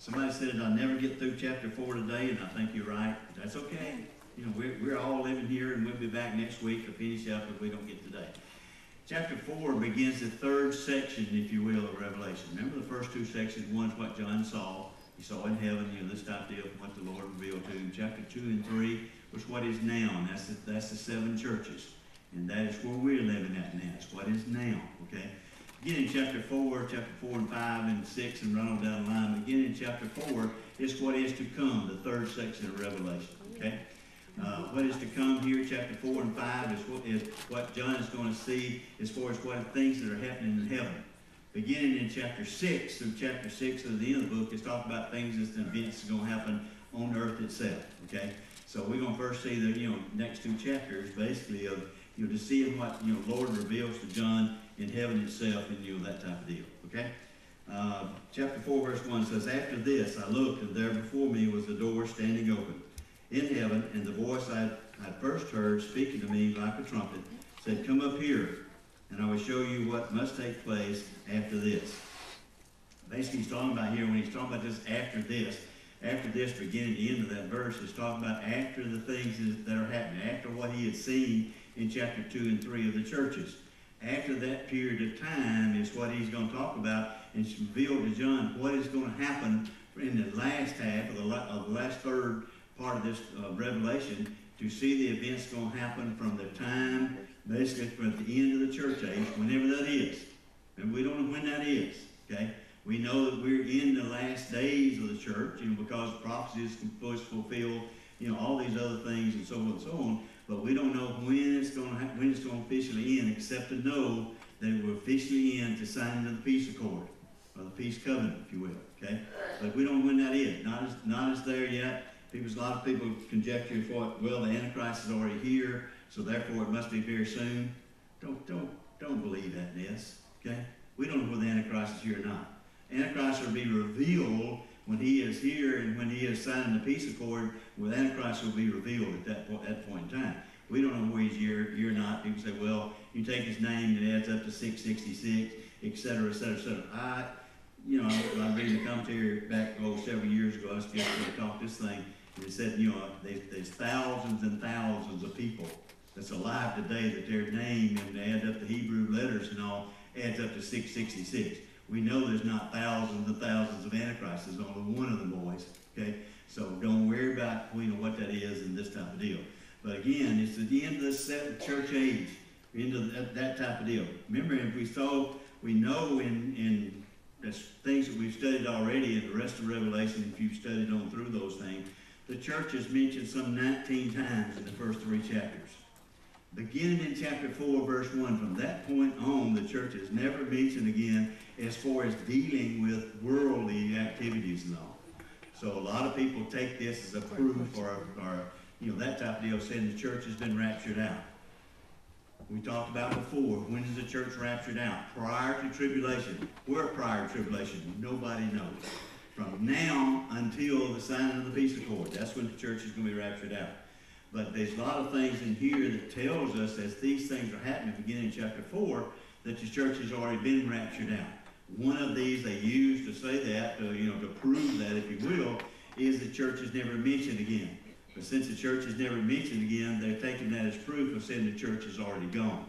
Somebody said I'll never get through chapter four today, and I think you're right. That's okay. You know, we're, we're all living here, and we'll be back next week to finish up if we don't get today. Chapter four begins the third section, if you will, of Revelation. Remember the first two sections, one's what John saw. He saw in heaven, you know, this type of deal, what the Lord revealed to him. Chapter two and three was what is now, and that's the, that's the seven churches. And that is where we're living at now. It's what is now, okay? Beginning in chapter 4, chapter 4 and 5 and 6, and run on down the line. Beginning in chapter 4 is what is to come, the third section of Revelation, okay? Uh, what is to come here, chapter 4 and 5, is what, is what John is going to see as far as what things that are happening in heaven. Beginning in chapter 6, through chapter 6 of the end of the book, is talking about things that's the events that's going to happen on earth itself, okay? So we're going to first see the, you know, next two chapters, basically, of, you know, to see what, you know, Lord reveals to John in heaven itself and, you that type of deal, okay? Uh, chapter 4, verse 1 says, After this I looked, and there before me was a door standing open in heaven, and the voice I had first heard speaking to me like a trumpet said, Come up here, and I will show you what must take place after this. Basically, he's talking about here, when he's talking about this after this, after this, beginning the end of that verse, is talking about after the things that are happening, after what he had seen in chapter 2 and 3 of the churches. After that period of time is what he's going to talk about and reveal to John what is going to happen in the last half of the, of the last third part of this uh, revelation to see the events going to happen from the time, basically from the end of the church age, whenever that is. And we don't know when that is, okay? We know that we're in the last days of the church, you know, because prophecies can fulfill, you know, all these other things and so on and so on. But we don't know when it's going to when it's going to officially end, except to know that we're officially in to signing of the peace accord or the peace covenant, if you will. Okay, but we don't know when that is. Not as not as there yet. People, a lot of people conjecture for well, the Antichrist is already here, so therefore it must be very soon. Don't don't don't believe that, Ness. Okay, we don't know whether the Antichrist is here or not. Antichrist will be revealed when he is here and when he is signing the peace accord, well, Antichrist will be revealed at that, point, that point in time. We don't know where he's here, or not. People say, well, you take his name, it adds up to 666, et cetera, et cetera, et cetera. I, you know, I, I read the commentary back, oh, several years ago, I was just going to talk this thing, and it said, you know, there's, there's thousands and thousands of people that's alive today that their name and add up the Hebrew letters and all adds up to 666 we know there's not thousands and thousands of antichrists. There's only one of the boys. Okay, so don't worry about you know what that is and this type of deal. But again, it's at the end of the seventh church age, into that, that type of deal. Remember, if we saw, we know in in things that we've studied already in the rest of Revelation, if you've studied on through those things, the church is mentioned some 19 times in the first three chapters. Beginning in chapter 4, verse 1, from that point on, the church is never mentioned again as far as dealing with worldly activities and all. So a lot of people take this as a proof or, or you know, that type of deal, saying the church has been raptured out. We talked about before, when is the church raptured out? Prior to tribulation. We're prior to tribulation. Nobody knows. From now until the signing of the peace accord, that's when the church is going to be raptured out. But there's a lot of things in here that tells us as these things are happening, beginning in chapter 4, that the church has already been raptured out. One of these they use to say that, to, you know, to prove that, if you will, is the church is never mentioned again. But since the church is never mentioned again, they're taking that as proof of saying the church is already gone.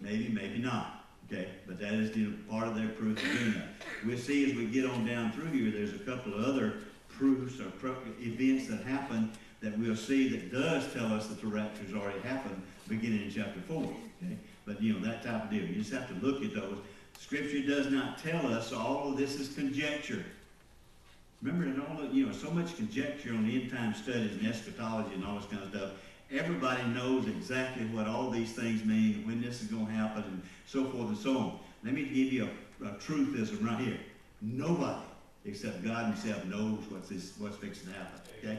Maybe, maybe not. Okay, but that is you know, part of their proof of doing that. We'll see as we get on down through here, there's a couple of other proofs or events that happen that we'll see that does tell us that the rapture has already happened beginning in chapter 4. Okay? But, you know, that type of deal. You just have to look at those Scripture does not tell us all of this is conjecture. Remember, in all of, you know, so much conjecture on the end time studies and eschatology and all this kind of stuff. Everybody knows exactly what all these things mean and when this is going to happen and so forth and so on. Let me give you a, a truthism right here. Nobody except God himself knows what's, this, what's fixing to happen. Okay?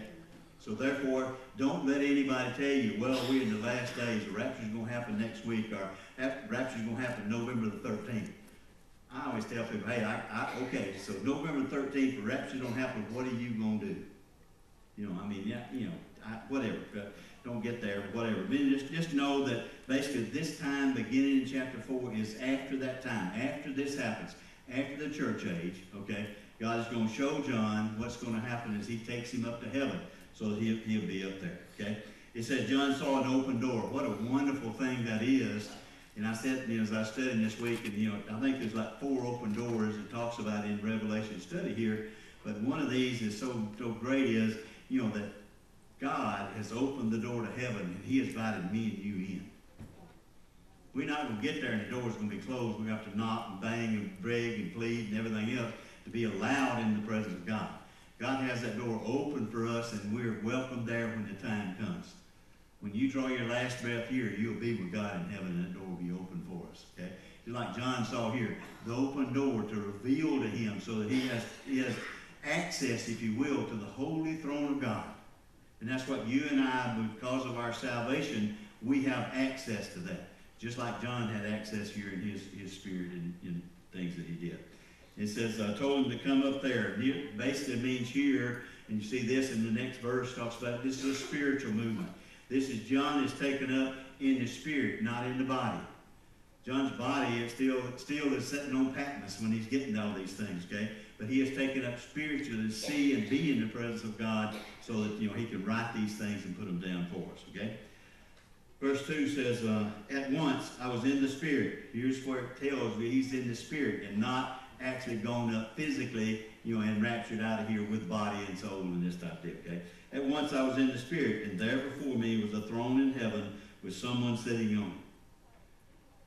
So therefore, don't let anybody tell you, well, we're in the last days. The rapture's going to happen next week or rapture's going to happen November the 13th. I always tell people, hey, I, I, okay, so November 13th, the rapture don't happen, what are you going to do? You know, I mean, yeah, you know, I, whatever, uh, don't get there, whatever. Mean, just, just know that basically this time, beginning in chapter 4, is after that time, after this happens, after the church age, okay? God is going to show John what's going to happen as he takes him up to heaven so he'll, he'll be up there. Okay? It said John saw an open door. What a wonderful thing that is. And I said, you know, as I studied this week, and you know, I think there's like four open doors it talks about in Revelation study here. But one of these is so so great is, you know, that God has opened the door to heaven and He has invited me and you in. We're not going to get there and the door's going to be closed. We have to knock and bang and beg and plead and everything else to be allowed in the presence of God. God has that door open for us and we're welcome there when the time comes. When you draw your last breath here, you'll be with God in heaven and that door will be open for us. Okay? Just like John saw here, the open door to reveal to him so that he has, he has access, if you will, to the holy throne of God. And that's what you and I, because of our salvation, we have access to that. Just like John had access here in his, his spirit and in things that he did. It says, I told him to come up there. It basically means here, and you see this in the next verse, talks about this is a spiritual movement. This is John is taken up in the spirit, not in the body. John's body is still, still is sitting on Patmos when he's getting all these things, okay? But he is taken up spiritually to see and be in the presence of God so that, you know, he can write these things and put them down for us, okay? Verse 2 says, uh, At once I was in the Spirit. Here's where it tells me he's in the Spirit and not actually gone up physically, you know, and raptured out of here with body and soul and this type of thing, okay? At once I was in the Spirit, and there before me was a throne in heaven with someone sitting on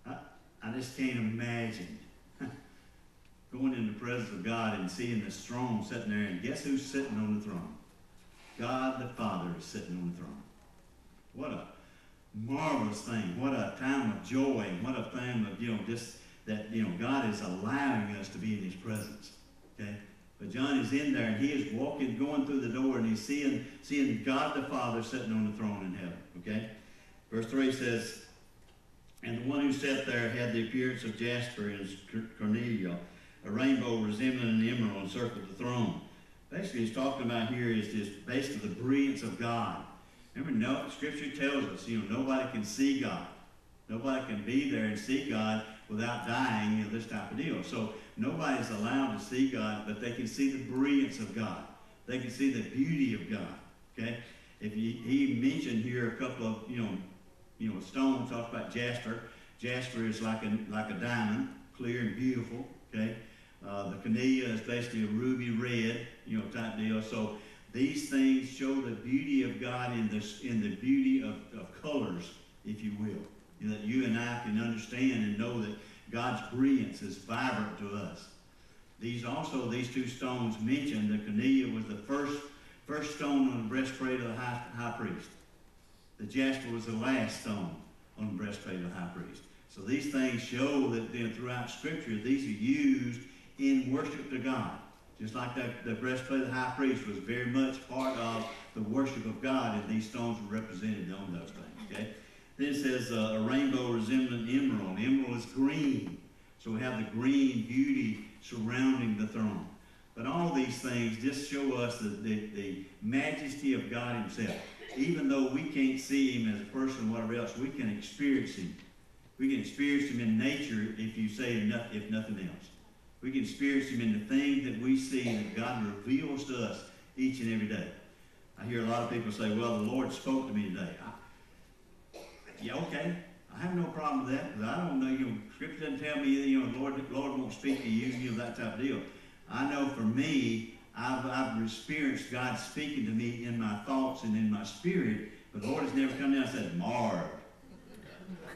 it. I, I just can't imagine going in the presence of God and seeing this throne sitting there, and guess who's sitting on the throne? God the Father is sitting on the throne. What a marvelous thing. What a time of joy. What a time of, you know, just that, you know, God is allowing us to be in his presence. Okay? But John is in there and he is walking, going through the door and he's seeing, seeing God the Father sitting on the throne in heaven. Okay? Verse 3 says, And the one who sat there had the appearance of jasper and cornelian, a rainbow resembling an emerald encircled the throne. Basically, he's talking about here is just basically the brilliance of God. Remember, no, Scripture tells us, you know, nobody can see God. Nobody can be there and see God without dying, you know, this type of deal. So nobody's allowed to see God, but they can see the brilliance of God. They can see the beauty of God. Okay? If you, he mentioned here a couple of, you know, you know, stone talks about jasper. Jasper is like a, like a diamond, clear and beautiful. Okay? Uh, the cornelia is basically a ruby red, you know, type deal. So these things show the beauty of God in this in the beauty of, of colors, if you will. That you and I can understand and know that God's brilliance is vibrant to us. These also, these two stones mentioned, the cornelia was the first first stone on the breastplate of the high, high priest. The jasper was the last stone on the breastplate of the high priest. So these things show that know, throughout Scripture, these are used in worship to God. Just like the, the breastplate of the high priest was very much part of the worship of God, and these stones were represented on those things. Okay? It says uh, a rainbow resembling emerald. Emerald is green. So we have the green beauty surrounding the throne. But all these things just show us the, the, the majesty of God himself. Even though we can't see him as a person or whatever else, we can experience him. We can experience him in nature if you say enough, if nothing else. We can experience him in the things that we see that God reveals to us each and every day. I hear a lot of people say, well, the Lord spoke to me today. Yeah, okay. I have no problem with that because I don't know, you know, Scripture doesn't tell me, you know, the Lord, the Lord won't speak to you, you know, that type of deal. I know for me, I've, I've experienced God speaking to me in my thoughts and in my spirit, but the Lord has never come down and said, Marv.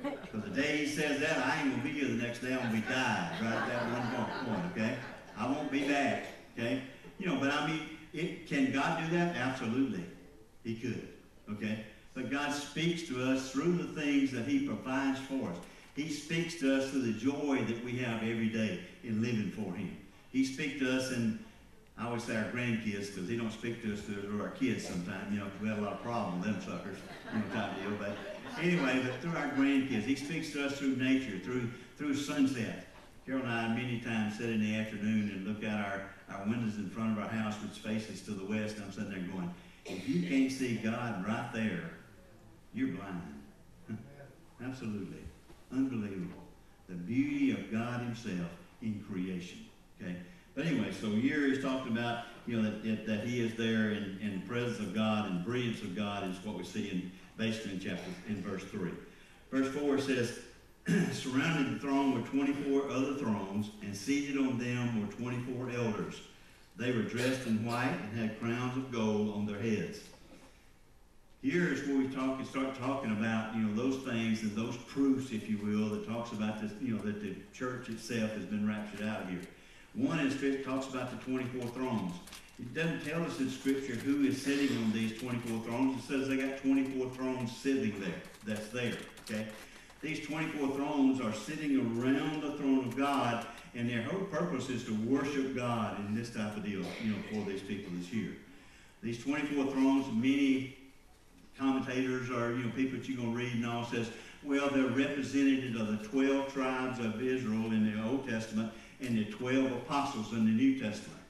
Because the day he says that, I ain't going to be here the next day. I'm going to be died right at that one point, okay? I won't be back, okay? You know, but I mean, it, can God do that? Absolutely. He could, okay? But God speaks to us through the things that he provides for us. He speaks to us through the joy that we have every day in living for him. He speaks to us in, I always say our grandkids, because he don't speak to us through our kids sometimes, you know, we have a lot of problems with them suckers, you know, type deal. But anyway, but through our grandkids, he speaks to us through nature, through through sunset. Carol and I many times sit in the afternoon and look out our, our windows in front of our house, which faces to the west, and I'm sitting there going, if you can't see God right there, you're blind. Absolutely. Unbelievable. The beauty of God himself in creation. Okay? But anyway, so here he's talking about, you know, that, that he is there in, in the presence of God and brilliance of God is what we see in basically in chapter in verse three. Verse four says, surrounding the throne were twenty-four other thrones, and seated on them were twenty-four elders. They were dressed in white and had crowns of gold on their heads. Here is where we talk and start talking about, you know, those things and those proofs, if you will, that talks about this, you know, that the church itself has been raptured out of here. One is it talks about the 24 thrones. It doesn't tell us in Scripture who is sitting on these 24 thrones. It says they got 24 thrones sitting there. That's there. Okay? These 24 thrones are sitting around the throne of God, and their whole purpose is to worship God in this type of deal, you know, for these people this year. These 24 thrones, many commentators or, you know, people that you're going to read and all says, well, they're representative of the 12 tribes of Israel in the Old Testament and the 12 apostles in the New Testament.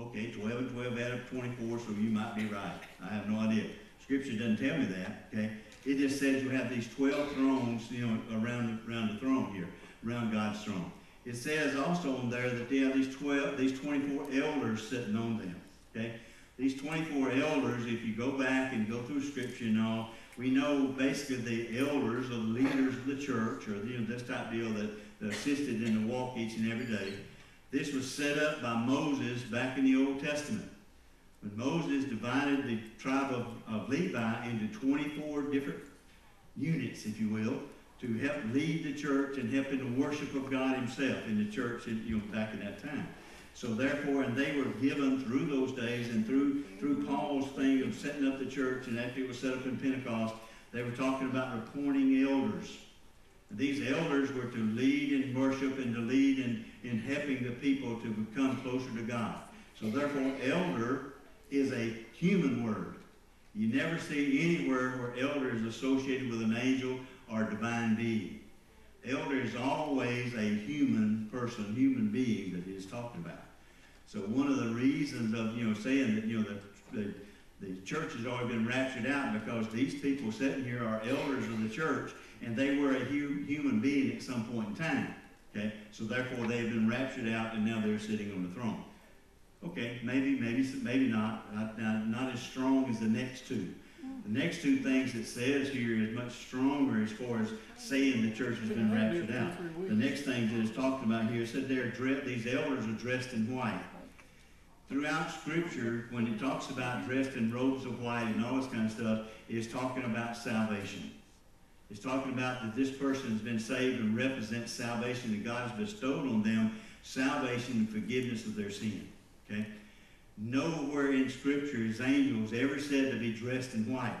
Okay, 12 and 12 add up 24, so you might be right. I have no idea. Scripture doesn't tell me that, okay? It just says you have these 12 thrones, you know, around, around the throne here, around God's throne. It says also in there that they have these 12, these 24 elders sitting on them, okay? These 24 elders, if you go back and go through Scripture and all, we know basically the elders or the leaders of the church or you know, this type deal that, that assisted in the walk each and every day. This was set up by Moses back in the Old Testament. When Moses divided the tribe of, of Levi into 24 different units, if you will, to help lead the church and help in the worship of God himself in the church in, you know, back in that time. So therefore, and they were given through those days and through through Paul's thing of setting up the church and after it was set up in Pentecost, they were talking about appointing elders. And these elders were to lead in worship and to lead in, in helping the people to become closer to God. So therefore, elder is a human word. You never see anywhere where elder is associated with an angel or divine being. Elder is always a human person, human being that he's talking about. So one of the reasons of, you know, saying that, you know, the, the, the church has already been raptured out because these people sitting here are elders of the church and they were a hu human being at some point in time. Okay? So therefore they've been raptured out and now they're sitting on the throne. Okay, maybe, maybe, maybe. Not, not, not as strong as the next two. The next two things it says here is much stronger as far as saying the church has been raptured out. The next thing that is talked about here said they're these elders are dressed in white. Throughout Scripture, when it talks about dressed in robes of white and all this kind of stuff, it's talking about salvation. It's talking about that this person has been saved and represents salvation that God has bestowed on them, salvation and forgiveness of their sin. Okay? Nowhere in Scripture is angels ever said to be dressed in white.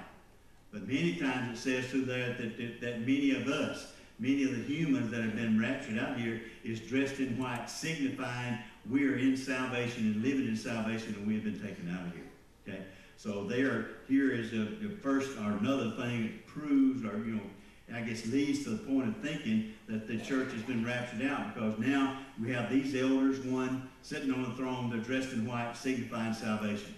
But many times it says through there that, that, that many of us, many of the humans that have been raptured out here, is dressed in white, signifying we are in salvation and living in salvation and we have been taken out of here. Okay? So there, here is the first or another thing that proves or, you know, I guess leads to the point of thinking that the church has been raptured out because now we have these elders, one sitting on the throne, they're dressed in white, signifying salvation.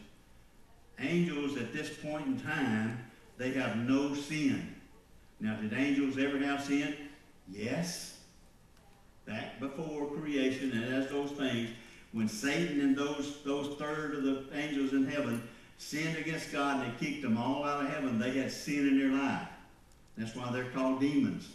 Angels at this point in time, they have no sin. Now, did angels ever have sin? Yes. Back before creation and as those things, when Satan and those, those third of the angels in heaven sinned against God and they kicked them all out of heaven, they had sin in their life. That's why they're called demons.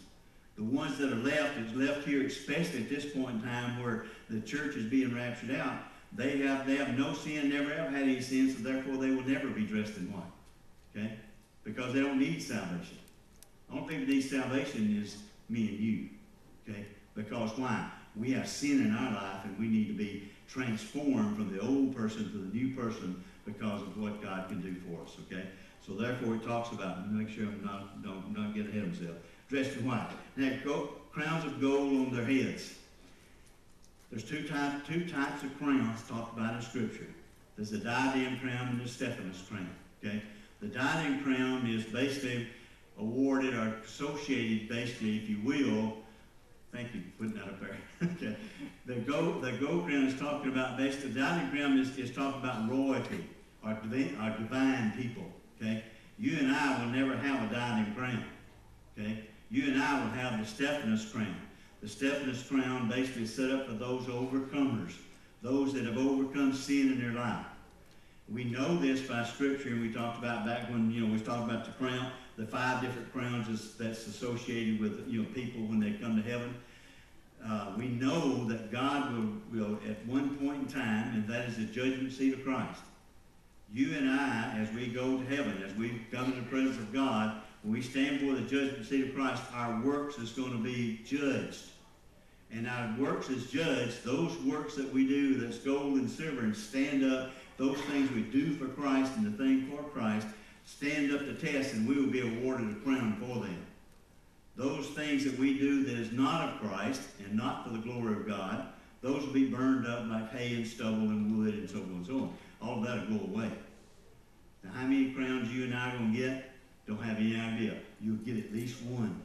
The ones that are left is left here, especially at this point in time where the church is being raptured out. They have they have no sin, never ever had any sin, so therefore they will never be dressed in white. Okay? Because they don't need salvation. The only thing that needs salvation is me and you. Okay? Because why? We have sin in our life and we need to be transformed from the old person to the new person because of what God can do for us. Okay? So therefore, he talks about, make sure I'm not, don't, not get ahead of himself, dressed in white. Now, go, crowns of gold on their heads. There's two, type, two types of crowns talked about in Scripture. There's the diadem crown and the Stephanos crown. Okay? The diadem crown is basically awarded or associated, basically, if you will, thank you for putting that up there. okay. The gold, the gold crown is talking about, basically, the diadem crown is, is talking about royalty or divine, or divine people. Okay? You and I will never have a diadem crown. Okay? You and I will have the Stephanos crown. The Stephanos crown basically set up for those overcomers, those that have overcome sin in their life. We know this by scripture, and we talked about back when, you know, we talked about the crown, the five different crowns is, that's associated with, you know, people when they come to heaven. Uh, we know that God will, will, at one point in time, and that is the judgment seat of Christ. You and I, as we go to heaven, as we come in the presence of God, when we stand before the judgment seat of Christ, our works is going to be judged. And our works is judged, those works that we do that's gold and silver and stand up, those things we do for Christ and the thing for Christ, stand up to test and we will be awarded a crown for them. Those things that we do that is not of Christ and not for the glory of God, those will be burned up like hay and stubble and wood and so on and so on. All of that will go away. Now, how many crowns you and I are going to get? Don't have any idea. You'll get at least one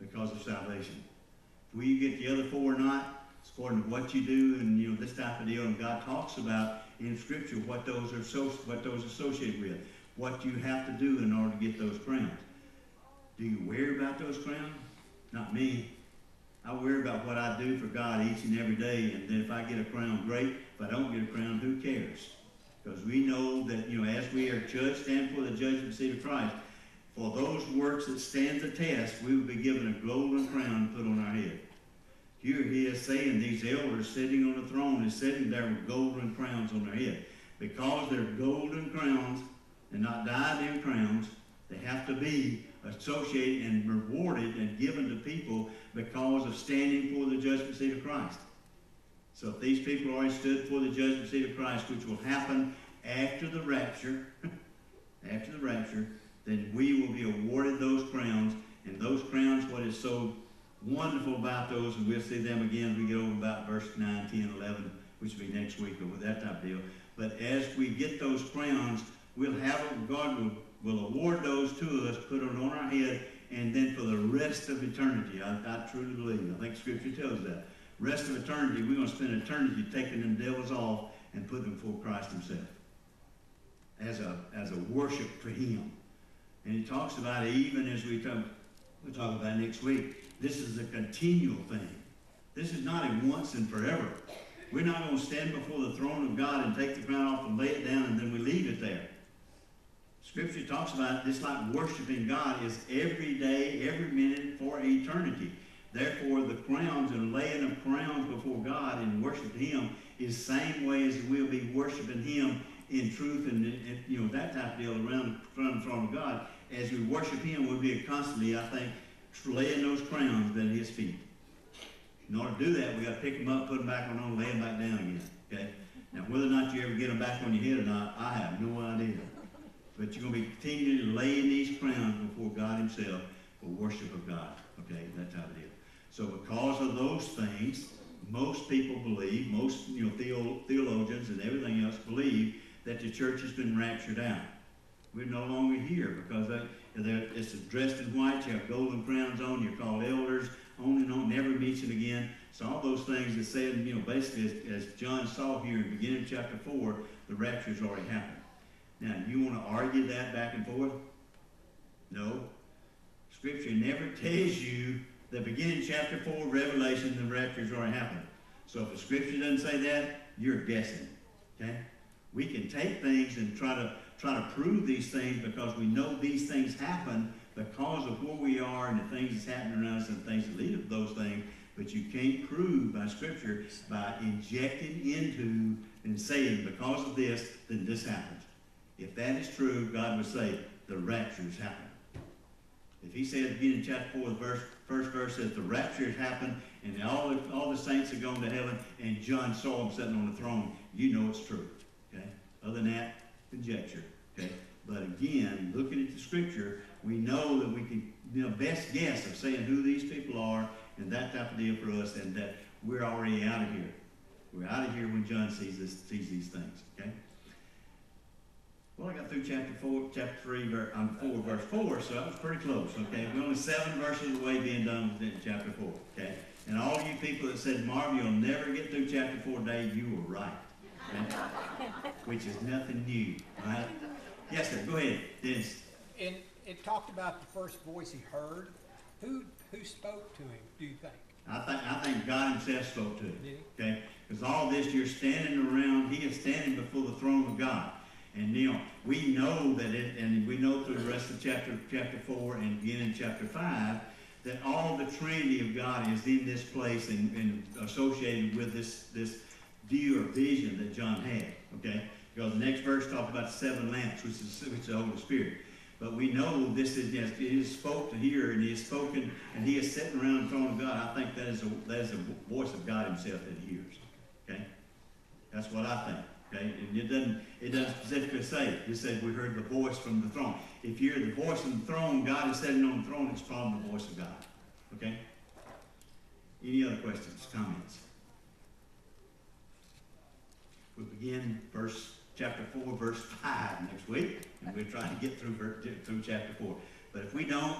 because of salvation. Will you get the other four or not? It's according to what you do and you know this type of deal. And God talks about in Scripture what those are so what those associated with, what you have to do in order to get those crowns. Do you worry about those crowns? Not me. I worry about what I do for God each and every day, and then if I get a crown, great. If I don't get a crown, who cares? Because we know that, you know, as we are judged, stand for the judgment seat of Christ, for those works that stand the test, we will be given a golden crown put on our head. Here he is saying these elders sitting on the throne is sitting there with golden crowns on their head. Because they're golden crowns and not diadem crowns, they have to be associated and rewarded and given to people because of standing for the judgment seat of Christ. So if these people already stood for the judgment seat of Christ, which will happen after the rapture, after the rapture, then we will be awarded those crowns. And those crowns, what is so wonderful about those, and we'll see them again as we get over about verse 9, 10, 11, which will be next week or with that type of deal. But as we get those crowns, we'll have them, God will, will award those to us, put them on our head, and then for the rest of eternity, I, I truly believe, I think Scripture tells that, rest of eternity, we're going to spend eternity taking them devils off and putting them before Christ himself as a, as a worship for him. And he talks about it even as we talk, we'll talk about next week. This is a continual thing. This is not a once and forever. We're not going to stand before the throne of God and take the crown off and lay it down and then we leave it there. Scripture talks about this like worshiping God is every day, every minute for eternity. Therefore, the crowns and laying of crowns before God and worship Him is same way as we'll be worshiping Him in truth and, and you know that type of deal around, around the throne of God. As we worship Him, we'll be constantly, I think, laying those crowns at His feet. In order to do that, we got to pick them up, put them back on, and lay them back down again. Okay. Now, whether or not you ever get them back on your head or not, I have no idea. But you're going to be continually laying these crowns before God Himself for worship of God. Okay, that type of deal. So because of those things, most people believe, most you know theologians and everything else believe that the church has been raptured out. We're no longer here because they, it's dressed in white. You have golden crowns on. You're called elders. On and on. Never mentioned again. So all those things that said, you know, basically as, as John saw here in the beginning of chapter four, the rapture's already happened. Now, you want to argue that back and forth? No. Scripture never tells you the beginning chapter 4, Revelation, the rapture's already happened. So if the scripture doesn't say that, you're guessing. Okay? We can take things and try to try to prove these things because we know these things happen because of where we are and the things that's happening around us and things that lead to those things. But you can't prove by scripture by injecting into and saying because of this, then this happens. If that is true, God would say the rapture's happened. If he said in chapter 4, verse, first verse says the rapture has happened and all the, all the saints have gone to heaven and John saw him sitting on the throne, you know it's true. Okay? Other than that, conjecture. Okay? But again, looking at the scripture, we know that we can, you know, best guess of saying who these people are and that type of deal for us and that we're already out of here. We're out of here when John sees, this, sees these things. Okay? Well, I got through chapter four, chapter three, verse, um, four, verse four, so that was pretty close. Okay, we're only seven verses away being done with chapter four. Okay, and all you people that said, Marvin, you'll never get through chapter four today, you were right. Okay? Which is nothing new, right? Yes, sir. Go ahead, Dennis. And it talked about the first voice he heard. Who who spoke to him? Do you think? I think, I think God himself spoke to him. Okay? Because all this, you're standing around, he is standing before the throne of God. And Neil, we know that it, and we know through the rest of chapter, chapter four and again in chapter five, that all the Trinity of God is in this place and, and associated with this, this view or vision that John had. Okay? Because the next verse talks about seven lamps, which is, which is the Holy Spirit. But we know this is, yes, it is spoke to here, and he is spoken, and he is sitting around the throne of God. I think that is a, that is a voice of God himself that he hears. Okay? That's what I think. Okay? And it doesn't, it doesn't specifically say it. It says we heard the voice from the throne. If you hear the voice from the throne, God is sitting on the throne, it's probably the voice of God. Okay? Any other questions, comments? We'll begin verse, chapter four, verse five next week, and we'll try to get through, through chapter four. But if we don't,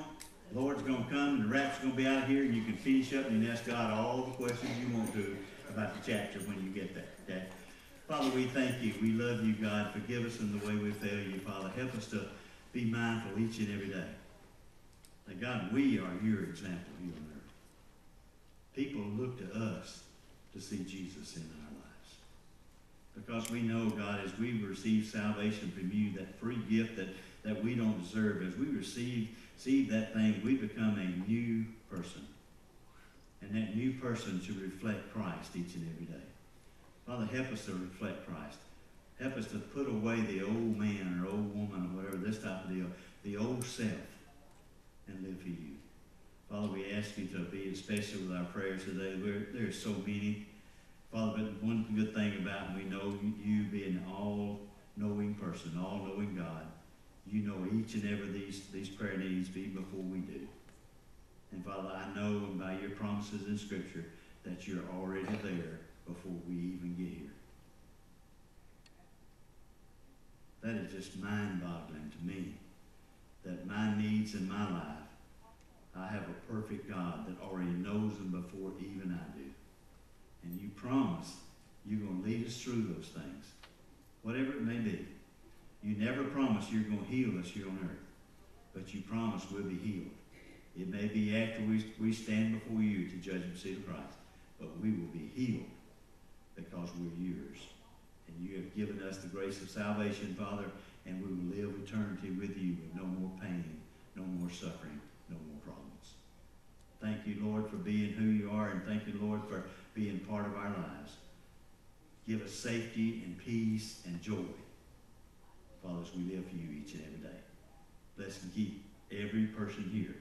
the Lord's gonna come, and the rapture's gonna be out here, and you can finish up and ask God all the questions you want to about the chapter when you get there, okay? Father, we thank you. We love you, God. Forgive us in the way we fail you, Father. Help us to be mindful each and every day. That God, we are your example here on earth. People look to us to see Jesus in our lives. Because we know, God, as we receive salvation from you, that free gift that, that we don't deserve, as we receive, receive that thing, we become a new person. And that new person should reflect Christ each and every day. Father, help us to reflect Christ. Help us to put away the old man or old woman or whatever, this type of deal, the old self, and live for you. Father, we ask you to be especially with our prayers today. We're, there's so many. Father, but one good thing about we know you being an all-knowing person, all-knowing God. You know each and every these, these prayer needs be before we do. And Father, I know by your promises in Scripture that you're already there before we even get here. That is just mind-boggling to me that my needs in my life, I have a perfect God that already knows them before even I do. And you promise you're going to lead us through those things, whatever it may be. You never promise you're going to heal us here on earth, but you promise we'll be healed. It may be after we, we stand before you to judgment seat of Christ, but we will be healed because we're yours. And you have given us the grace of salvation, Father, and we will live eternity with you with no more pain, no more suffering, no more problems. Thank you, Lord, for being who you are, and thank you, Lord, for being part of our lives. Give us safety and peace and joy, Father, as we live for you each and every day. Bless and keep every person here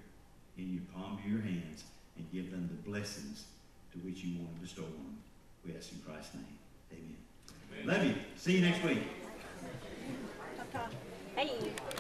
in your palm of your hands and give them the blessings to which you want to bestow on them. We ask in Christ's name. Amen. Amen. Love you. See you next week. Hey.